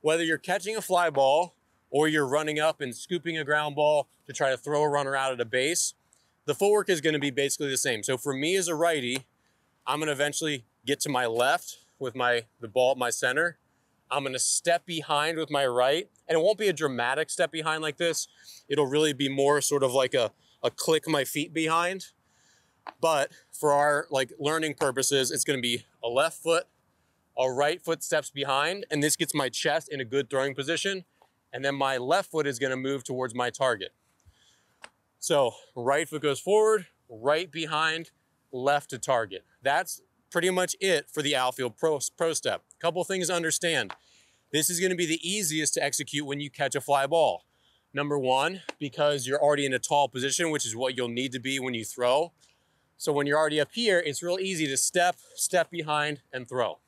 whether you're catching a fly ball or you're running up and scooping a ground ball to try to throw a runner out at a base, the footwork is gonna be basically the same. So for me as a righty, I'm gonna eventually get to my left with my the ball at my center. I'm gonna step behind with my right, and it won't be a dramatic step behind like this. It'll really be more sort of like a, a click my feet behind. But for our like learning purposes, it's gonna be a left foot, a right foot steps behind, and this gets my chest in a good throwing position. And then my left foot is gonna move towards my target. So right foot goes forward, right behind, left to target. That's pretty much it for the outfield pro, pro step. Couple things to understand. This is gonna be the easiest to execute when you catch a fly ball. Number one, because you're already in a tall position, which is what you'll need to be when you throw. So when you're already up here, it's real easy to step, step behind, and throw.